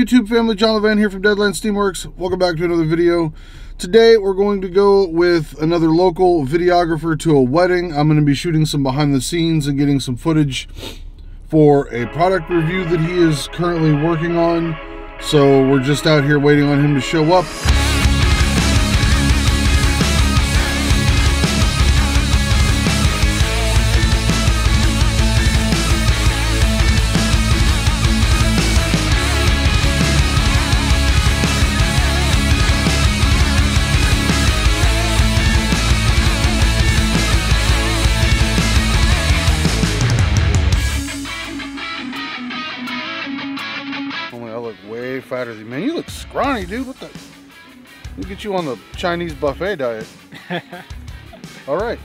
YouTube family, John LeVan here from Deadlance Steamworks. Welcome back to another video. Today we're going to go with another local videographer to a wedding. I'm going to be shooting some behind the scenes and getting some footage for a product review that he is currently working on. So we're just out here waiting on him to show up. Look fatter than man. You look scrawny, dude. What the? We'll get you on the Chinese buffet diet. All right.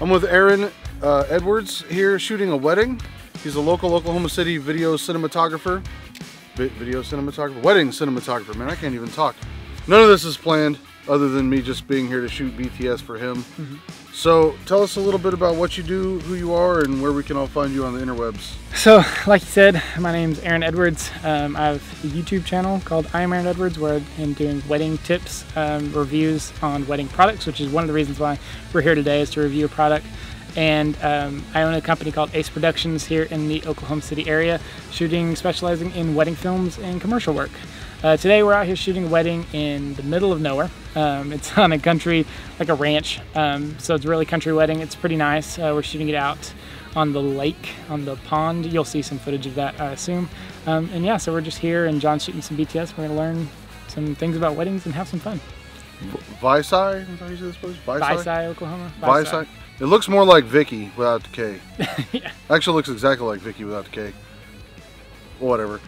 I'm with Aaron uh, Edwards here shooting a wedding. He's a local Oklahoma City video cinematographer. Vi- video cinematographer? Wedding cinematographer. Man, I can't even talk. None of this is planned other than me just being here to shoot BTS for him. So tell us a little bit about what you do, who you are, and where we can all find you on the interwebs. So, like you said, my name's Aaron Edwards. Um, I have a YouTube channel called I am Aaron Edwards where I'm doing wedding tips, um, reviews on wedding products, which is one of the reasons why we're here today is to review a product. And um, I own a company called Ace Productions here in the Oklahoma City area, shooting, specializing in wedding films and commercial work. Uh, today we're out here shooting a wedding in the middle of nowhere. Um, it's on a country, like a ranch, um, so it's a really country wedding. It's pretty nice. Uh, we're shooting it out on the lake, on the pond. You'll see some footage of that, I assume. Um, and yeah, so we're just here, and John's shooting some BTS. We're gonna learn some things about weddings and have some fun. Vici? Is how you say this place? Vici? Vici, Oklahoma. Vici. It looks more like Vicky without the K. yeah. Actually looks exactly like Vicky without the K. Whatever.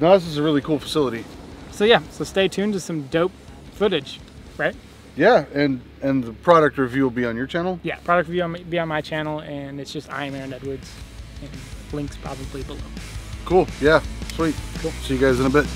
No, this is a really cool facility. So yeah, so stay tuned to some dope footage, right? Yeah, and and the product review will be on your channel. Yeah, product review will be on my channel, and it's just I am Aaron Edwards, and links probably below. Cool. Yeah. Sweet. Cool. See you guys in a bit.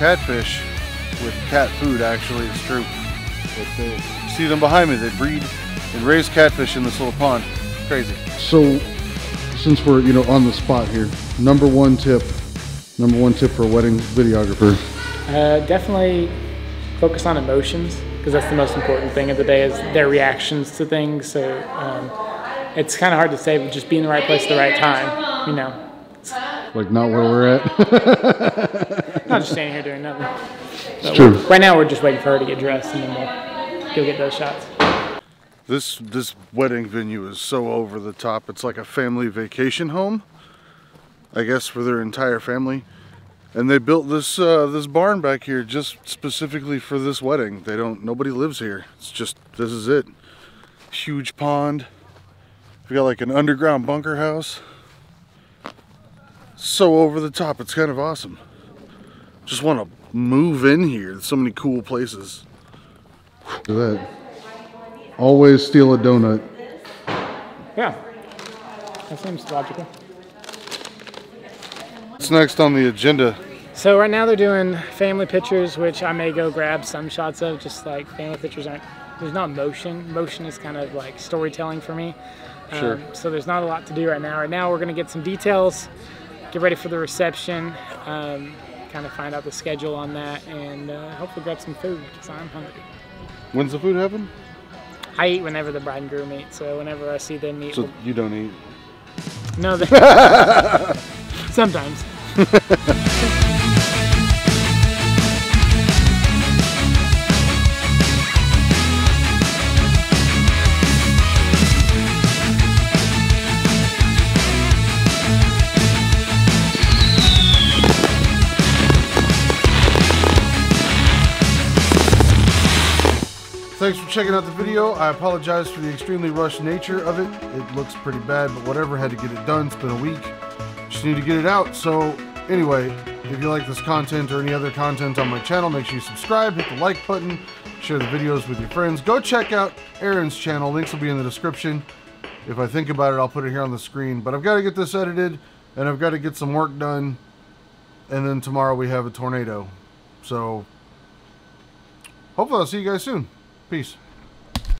Catfish with cat food. Actually, it's true. But they see them behind me. They breed and raise catfish in this little pond. Crazy. So, since we're you know on the spot here, number one tip, number one tip for a wedding videographer. Uh, definitely focus on emotions because that's the most important thing of the day is their reactions to things. So um, it's kind of hard to say, but just be in the right place at the right time. You know, Like not where we're at. not just standing here doing nothing. But true. Right now, we're just waiting for her to get dressed, and then we'll go get those shots. This this wedding venue is so over the top. It's like a family vacation home, I guess, for their entire family. And they built this uh, this barn back here just specifically for this wedding. They don't nobody lives here. It's just this is it. Huge pond. We got like an underground bunker house. So over the top. It's kind of awesome. Just want to move in here. There's so many cool places. Look at that. Always steal a donut. Yeah, that seems logical. What's next on the agenda? So right now they're doing family pictures, which I may go grab some shots of. Just like family pictures aren't. There's not motion. Motion is kind of like storytelling for me. Sure. Um, so there's not a lot to do right now. Right now we're gonna get some details, get ready for the reception, um, kind of find out the schedule on that, and uh, hopefully grab some food because I'm hungry. When's the food happen? I eat whenever the bride and groom eat. So whenever I see them eat, So you don't eat. no, they, sometimes. thanks for checking out the video. I apologize for the extremely rushed nature of it. It looks pretty bad, but whatever. Had to get it done. It's been a week. Just need to get it out. So anyway, if you like this content or any other content on my channel, make sure you subscribe, hit the like button, share the videos with your friends. Go check out Aaron's channel. Links will be in the description. If I think about it, I'll put it here on the screen. But I've got to get this edited, and I've got to get some work done. And then tomorrow we have a tornado. So hopefully I'll see you guys soon. Peace.